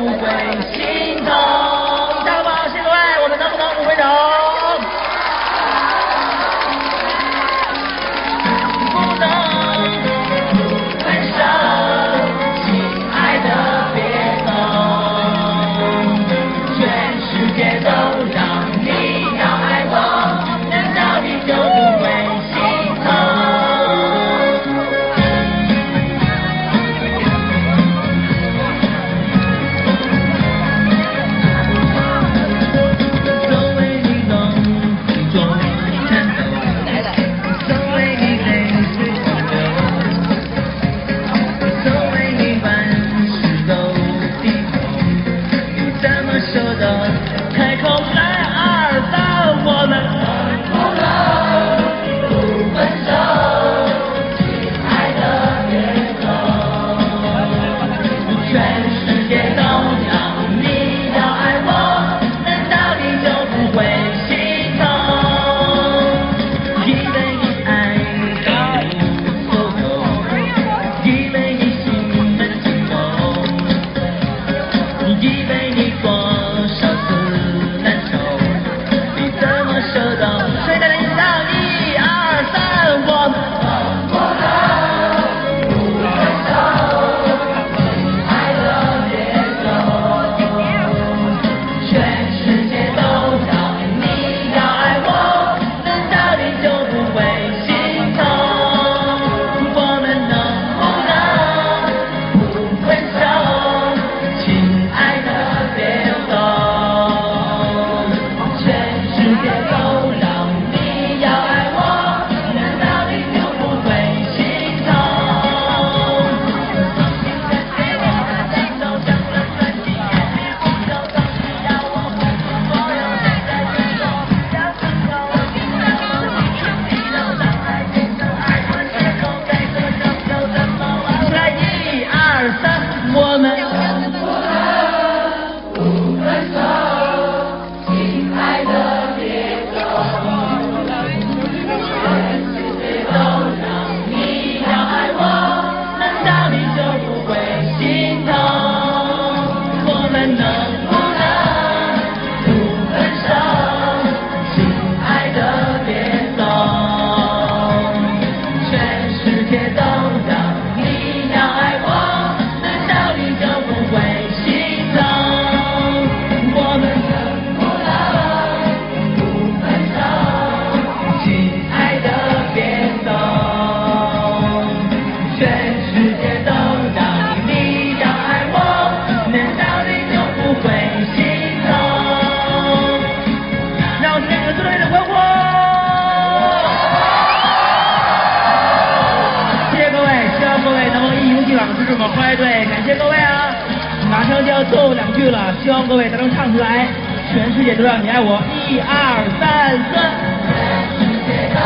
New Orleans. 季老师这么嗨，对，感谢各位啊！马上就要最后两句了，希望各位都能唱出来，全世界都让你爱我，一二三四。全世界都